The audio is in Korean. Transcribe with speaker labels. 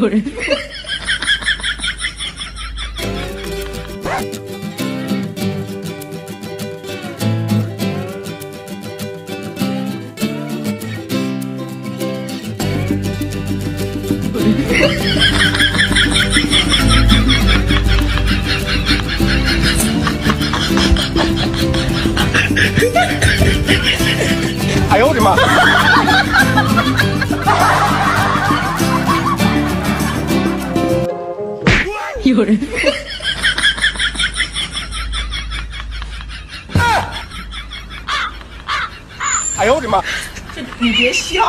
Speaker 1: 요래 Ha ha ha!
Speaker 2: 有人！
Speaker 1: 哎呦我的妈！
Speaker 3: 这你别笑。